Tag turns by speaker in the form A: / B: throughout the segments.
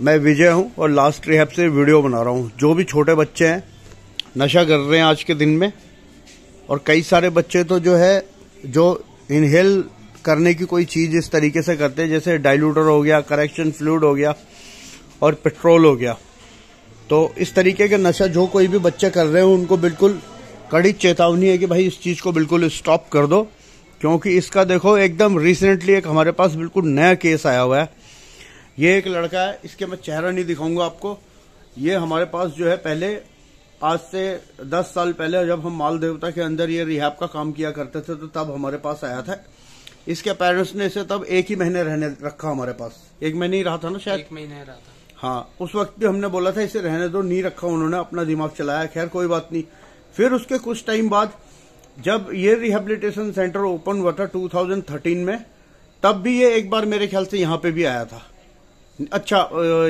A: मैं विजय हूँ और लास्ट रिहैब से वीडियो बना रहा हूँ। जो भी छोटे बच्चे हैं, नशा कर रहे हैं आज के दिन में, और कई सारे बच्चे तो जो है, जो इनहेल करने की कोई चीज़ इस तरीके से करते हैं, जैसे डाइल्यूटर हो गया करेक्शन फ्लूड हो गया, और पेट्रोल हो गया। तो इस तरीके के नशा जो कोई भी बच्चे कर रहे हो, उनको बिल्कुल कड़ी चेतावनी है कि भाई इस चीज़ को बिल्कुल स्टॉप कर दो, क्योंकि इसका देखो, एकदम रिसेंटली एक हमारे पास बिल्कुल नया केस आया हुआ है। ये एक लड़का है इसके मैं चेहरा नहीं दिखाऊँगा आपको। ये हमारे पास जो है पहले आज से दस साल पहले जब हम माल देवता के अंदर ये रिहाब का काम किया करते थे तो तब हमारे पास आया था। इसके पेरेंट्स ने इसे तब एक ही महीने रहने रखा हमारे पास। एक महीने ही रहा था ना शायद?
B: एक महीने रहा था।
A: हाँ उस वक्त भी हमने बोला था इसे रहने दो नहीं रखा उन्होंने अपना दिमाग चलाया खैर कोई बात नहीं। फिर उसके कुछ टाइम बाद जब ये रिहेबिलिटेशन सेंटर ओपन हुआ था 2013 में तब भी ये एक बार मेरे ख्याल से यहाँ पे भी आया था। अच्छा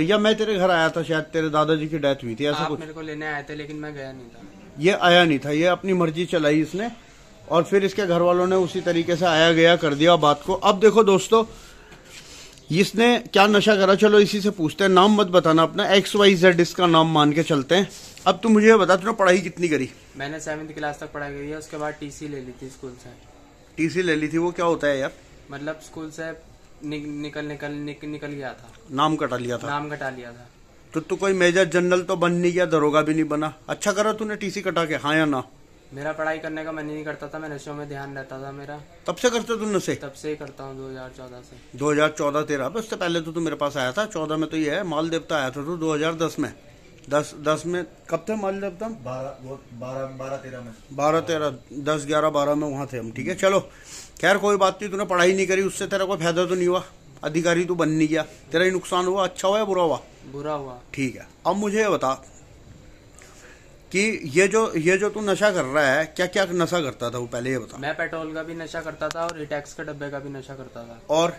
A: या मैं तेरे घर आया था शायद तेरे दादाजी की डेथ हुई थी ऐसा कुछ?
B: मेरे को लेने आए थे लेकिन मैं गया नहीं था।
A: ये आया नहीं था ये अपनी मर्ज़ी चलाई इसने और फिर इसके घर वालों ने उसी तरीके से आया गया कर दिया बात को। अब देखो दोस्तों इसने क्या नशा करा? चलो इसी से पूछते हैं नाम मत बताना अपना एक्स वाई जेड इसका नाम मान के चलते हैं। अब तू मुझे बता तूने पढ़ाई कितनी करी?
B: मैंने सेवन्थ क्लास तक पढ़ाई करी है उसके बाद टीसी ले ली थी स्कूल से।
A: टीसी ले ली थी वो क्या होता है यार?
B: मतलब स्कूल से नि, निकल निकल निक, निकल गया था।
A: नाम कटा लिया था।
B: नाम कटा लिया था।
A: तो तू कोई मेजर जनरल तो बन नहीं गया दरोगा भी नहीं बना। अच्छा करा तूने टीसी कटा के हाँ या ना?
B: मेरा पढ़ाई करने का मन ही नहीं करता था मैं नशों में ध्यान रहता था मेरा।
A: तब से करते तू नशे?
B: तब से ही करता हूँ 2014 से।
A: 2014 तेरह उससे पहले तो तू मेरे पास आया था। चौदह में तो ये है माल देवता आया था तू 2010 में। दस दस में कब थे माल हम?
C: बारह बारह तेरह में।
A: बारह तेरह दस ग्यारह बारह में वहाँ थे हम ठीक है? चलो खैर कोई बात नहीं तूने पढ़ाई नहीं करी उससे तेरा कोई फ़ायदा तो नहीं हुआ। अधिकारी तू बन नहीं गया। तेरा ही नुकसान हुआ अच्छा हुआ या बुरा हुआ?
B: बुरा हुआ।
A: ठीक है अब मुझे ये बता कि ये जो ये जो तू नशा कर रहा है क्या क्या नशा करता था? वो पहले ये बता।
B: मैं पेट्रोल का भी नशा करता था और रिटैक्स के डब्बे का भी नशा करता था।
A: और?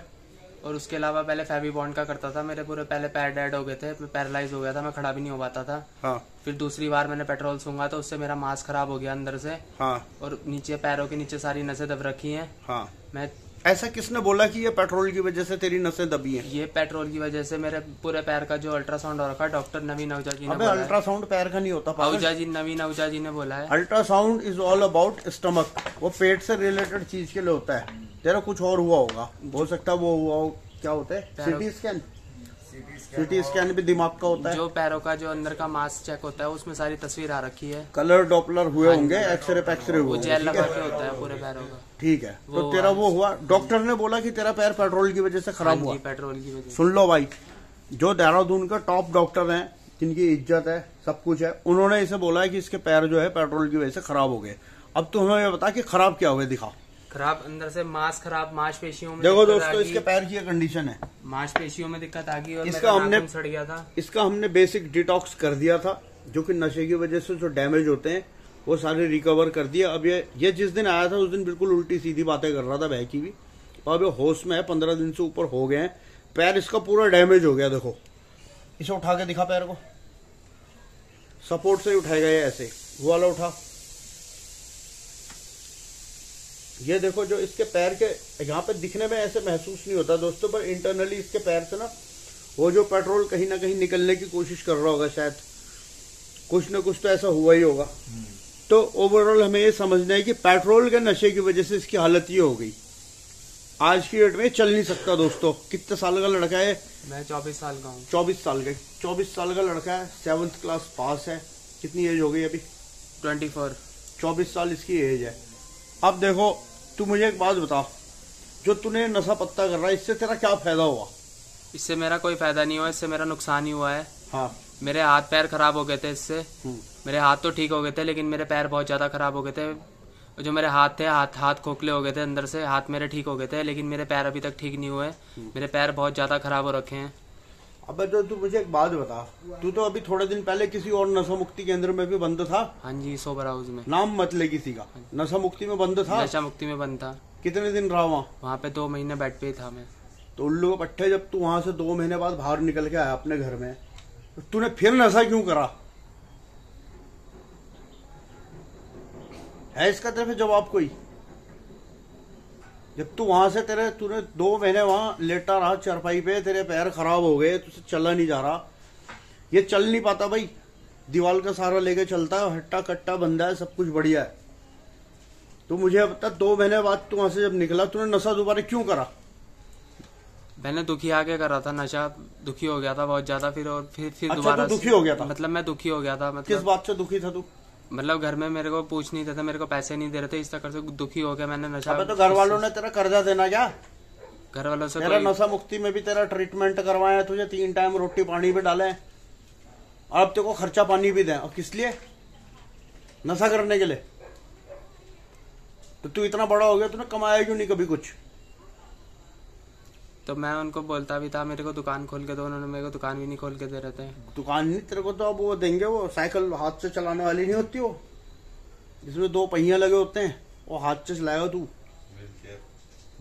B: और उसके अलावा पहले फेवी बॉन्ड का करता था मेरे पूरे पहले पैर डेड हो गए थे मैं पैरालाइज हो गया था मैं खड़ा भी नहीं हो पाता था।
A: हाँ।
B: फिर दूसरी बार मैंने पेट्रोल सूँगा तो उससे मेरा मांस खराब हो गया अंदर से।
A: हाँ।
B: और नीचे पैरों के नीचे सारी नसें दब रखी हैं।
A: हाँ।
B: मैं
A: ऐसा किसने बोला कि ये पेट्रोल की वजह से तेरी नसें दबी हैं?
B: ये पेट्रोल की वजह से मेरे पूरे पैर का जो अल्ट्रासाउंड हो रखा डॉक्टर नवीन अहुजा जी ने
A: अल्ट्रासाउंड पैर का नहीं होता पागल।
B: जी नवीन अहुजा जी ने बोला है।
A: Ultrasound is all about stomach वो पेट से रिलेटेड चीज़ के लिए होता है। तेरा कुछ और हुआ होगा। हो सकता है वो हुआ हो क्या होता है? सिटी स्कैन सिटी स्कैन भी दिमाग का होता है।
B: जो पैरों का जो अंदर का मास चेक होता है उसमें सारी तस्वीर आ रखी है।
A: कलर डॉपलर हुए होंगे एक्सरे पैक्सरे हुए
B: जेल लगा के होता है पूरे पैरों का।
A: ठीक है तो तेरा वो हुआ। डॉक्टर ने बोला कि तेरा पैर पेट्रोल की वजह से
B: हाँ
A: खराब हुआ
B: पेट्रोल की वजह
A: सुन लो भाई जो देहरादून का टॉप डॉक्टर है जिनकी इज़्ज़त है सब कुछ है उन्होंने इसे बोला है कि इसके पैर जो है पेट्रोल की वजह से खराब हो गए। अब तुम हमें ये बता कि खराब क्या हुए दिखाओ।
B: खराब अंदर से मांस खराब मांसपेशियों में
A: देखो दोस्तों इसके पैर की कंडीशन है।
B: मांसपेशियों में दिक्कत आ गई और
A: इसका हमने-
B: सड़ गया था।
A: इसका हमने बेसिक डिटॉक्स कर दिया था जो कि नशे की वजह से जो डैमेज होते हैं वो सारे रिकवर कर दिया। अब ये ये जिस दिन आया था उस दिन बिल्कुल उल्टी सीधी बातें कर रहा था बहकी भी। और अब ये होश में है पंद्रह दिन से ऊपर हो गए हैं। पैर इसका पूरा डैमेज हो गया देखो। इसे उठा के दिखा पैर को। सपोर्ट से ही उठाएगा ये ऐसे। वो वाला उठा। ये देखो जो इसके पैर के यहाँ पे दिखने में ऐसे महसूस नहीं होता दोस्तों पर इंटरनली इसके पैर से ना वो जो पेट्रोल कहीं ना कहीं निकलने की कोशिश कर रहा होगा शायद। कुछ ना कुछ तो ऐसा हुआ ही होगा। तो ओवरऑल हमें ये समझना है कि पेट्रोल के नशे की वजह से इसकी हालत ये हो गई। आज की डेट में चल नहीं सकता दोस्तों। कितने साल का लड़का है?
B: मैं चौबीस साल का हूँ।
A: चौबीस साल का। चौबीस साल का लड़का है सेवन्थ क्लास पास है। कितनी एज हो गई अभी?
B: Twenty four.
A: चौबीस साल इसकी एज है। अब देखो तू मुझे एक बात बता। जो तूने नशा पत्ता कर रहा है इससे तेरा क्या फ़ायदा हुआ?
B: इससे मेरा कोई फ़ायदा नहीं हुआ इससे मेरा नुकसान ही हुआ है।
A: हाँ।
B: मेरे हाथ पैर खराब हो गए थे इससे।
A: हम्म,
B: मेरे हाथ तो ठीक हो गए थे लेकिन मेरे पैर बहुत ज़्यादा खराब हो गए थे। जो मेरे हाथ थे हाथ हाथ खोखले हो गए थे अंदर से हाथ मेरे ठीक हो गए थे लेकिन मेरे पैर अभी तक ठीक नहीं हुए। मेरे पैर बहुत ज़्यादा खराब हो रखे हैं।
A: अबे तो तू मुझे एक बात बता। तू तो अभी थोड़े दिन पहले किसी और नशा मुक्ति केंद्र में भी बंद था।
B: हाँ जी सोबर हाउस में।
A: नाम मत ले किसी का। नशा मुक्ति में बंद था?
B: नशा मुक्ति में बंद था।
A: कितने दिन रहा वहाँ?
B: वहाँ पे दो महीने बेड पे था मैं।
A: तो उल्लू के पट्टे जब तू वहाँ से दो महीने बाद बाहर निकल के आया अपने घर में तो तूने फिर नशा क्यों करा? है इसका तरफ़ जवाब कोई? जब तू वहाँ से तेरे तूने दो महीने वहाँ लेटा रहा चरपाई पे तेरे पैर खराब हो गए तुझसे चला नहीं जा रहा। ये चल नहीं पाता भाई। दीवार का सहारा लेके चलता है हट्टा कट्टा बंदा है सब कुछ बढ़िया है। तो मुझे अब तक दो महीने बाद तू वहाँ से जब निकला तूने नशा दोबारा क्यों करा?
B: मैंने दुखी आके करा था नशा दुखी हो गया था बहुत ज़्यादा फिर और फिर फिर
A: अच्छा,
B: दोबारा
A: दुखी हो गया था?
B: मतलब मैं दुखी हो गया था मतलब किस
A: बात से दुखी था तू?
B: मतलब घर में मेरे को पूछ नहीं देते मेरे को पैसे नहीं दे रहे थे इस तरह से दुखी हो गया मैंने नशा।
A: अबे तो घर वालों ने तेरा कर्जा देना क्या?
B: घर वालों से
A: तेरा नशा मुक्ति में भी तेरा ट्रीटमेंट करवाया तुझे तीन टाइम रोटी पानी भी डाले हैं। अब तेरे को खर्चा पानी भी दें। और किस लिए? नशा करने के लिए। तो तू इतना बड़ा हो गया तूने कमाया क्यों नहीं कभी कुछ?
B: तो मैं उनको बोलता भी था मेरे को दुकान खोल के दो उन्होंने मेरे को दुकान भी नहीं खोल के दे रहे थे।
A: दुकान नहीं तेरे को तो अब वो देंगे वो साइकिल हाथ से चलाने वाली नहीं होती वो। जिसमें दो पहिया लगे होते हैं वो हाथ से चलाएगा तू।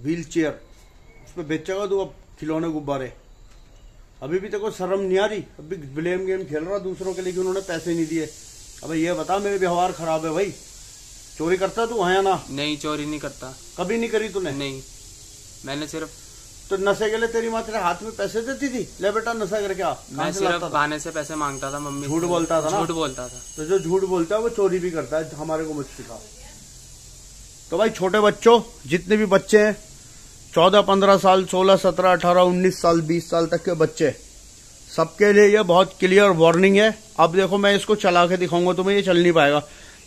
A: व्हील चेयर उस पर बेचेगा तू अब खिलौने गुब्बारे। अभी भी तेरे को शर्म नहीं आ रही? अभी ब्लेम गेम खेल रहा दूसरों के लिए कि उन्होंने पैसे नहीं दिए। अबे ये बता मेरे व्यवहार खराब है भाई। चोरी करता तू है ना?
B: नहीं चोरी नहीं करता।
A: कभी नहीं करी तूने?
B: नहीं। मैंने सिर्फ़
A: तो नशे के लिए तेरी माँ तेरे हाथ में पैसे देती थी? ले बेटा नशा करके आ।
B: मैं सिर्फ़? बहाने से पैसे माँगता था मम्मी
A: झूठ बोलता था
B: झूठ बोलता था।
A: तो जो झूठ बोलता है वो चोरी भी करता है। हमारे को मत सिखा तो भाई छोटे बच्चों जितने भी बच्चे हैं चौदह पंद्रह साल सोलह सत्रह अठारह उन्नीस साल बीस साल तक के बच्चे सबके लिए ये बहुत क्लियर वार्निंग है। अब देखो मैं इसको चला के दिखाऊँगा तुम्हें ये चल नहीं पाएगा।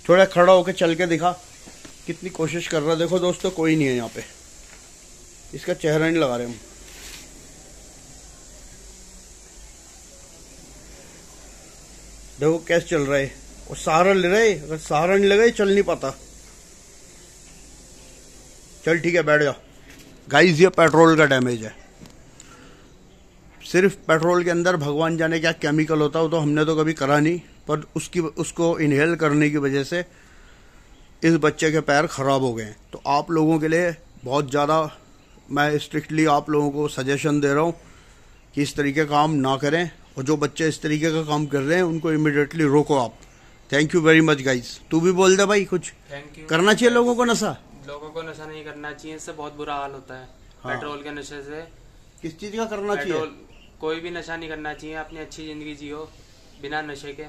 A: थोड़ा खड़ा होकर चल के दिखा। कितनी कोशिश कर रहा है। देखो दोस्तों कोई नहीं है यहाँ पे। इसका चेहरा नहीं लगा रहे हम। देखो कैसे चल रहा है। और सहारा ले रहे अगर सहारा नहीं लगा चल नहीं पाता। चल ठीक है, बैठ जा गाइस ये पेट्रोल का डैमेज है। सिर्फ़ पेट्रोल के अंदर भगवान जाने क्या केमिकल होता है तो हमने तो कभी करा नहीं। पर उसकी, उसको इनहेल करने की वजह से इस बच्चे के पैर खराब हो गए हैं। तो आप लोगों के लिए बहुत ज़्यादा मैं स्ट्रिक्टली आप लोगों को सजेशन दे रहा हूँ कि इस तरीके का काम ना करें और जो बच्चे इस तरीके का काम कर रहे हैं उनको इमिडिएटली रोको आप। Thank you very much guys तू भी बोल दे भाई कुछ।
B: थैंक यू
A: करना चाहिए लोगों को नशा?
B: लोगों को नशा नहीं करना चाहिए इससे बहुत बुरा हाल होता है।
A: हाँ।
B: पेट्रोल के नशे से।
A: किस चीज़ का करना चाहिए?
B: कोई भी नशा नहीं करना चाहिए अपनी अच्छी ज़िंदगी जियो बिना नशे के।